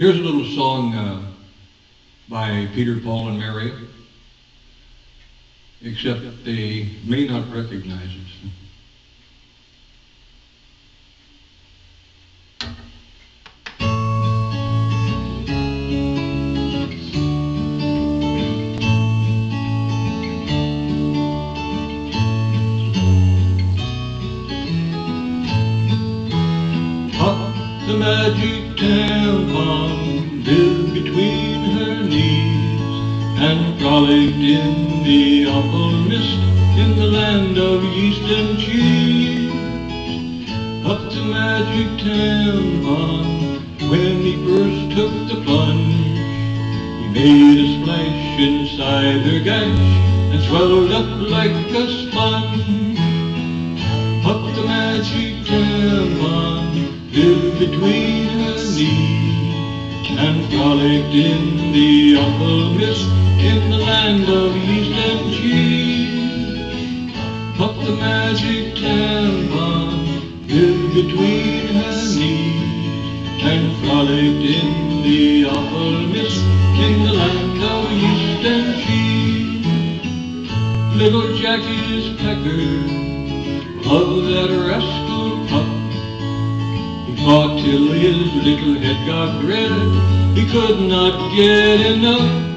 Here's a little song uh, by Peter, Paul, and Mary, except they may not recognize it. The magic tampon lived between her knees and frolicked in the awful mist in the land of yeast and cheese. Up the magic tampon when he first took the plunge, he made a splash inside her gash and swelled up like a sponge. Up the magic tampon lived between her knees and frolicked in the awful mist in the land of yeast and cheese. Up the magic tampon lived between her knees and frolicked in the awful mist in the land of yeast and cheese. Little Jackie's pecker of that pup. He till his little head got red, he could not get enough.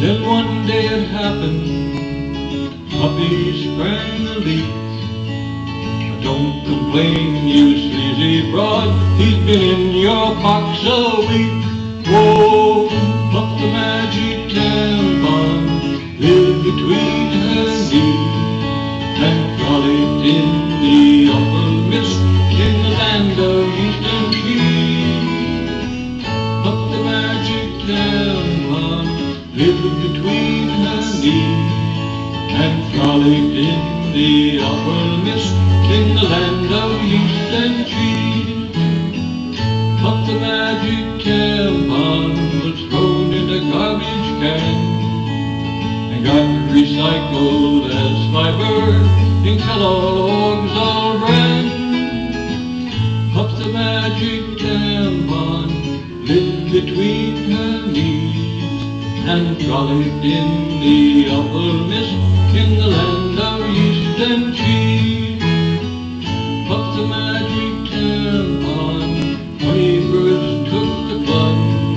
Then one day it happened, puppy sprang a leak. Don't complain, you sleazy broad, he's been in your box a week. Whoa, up the magic tampon, lived between lived between her knees and frolicked in the awful mist in the land of yeast and cheese. Up the magic tampon was thrown in a garbage can and got recycled as fiber in Kellogg's all brand. Up the magic tampon lived between her knees and frolicked in the upper mist in the land of yeast and cheese. Up the magic tampon, first took the plunge,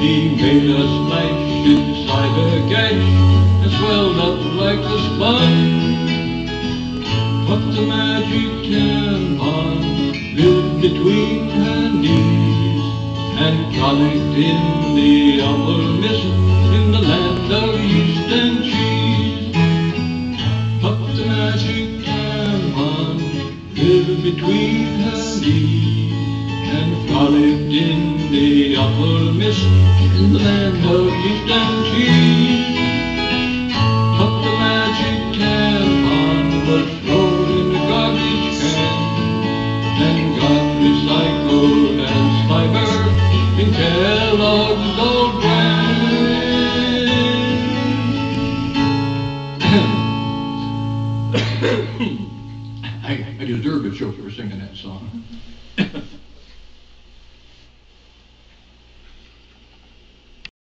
he made a splash inside her gash and swelled up like a sponge. But the magic tampon lived between her knees and frolicked in the upper mist between her knees and frolicked in the awful mist in the land of yeast and cheese. Up the magic tampon was thrown in the garbage can and got recycled as fiber in Kellogg's singing that song.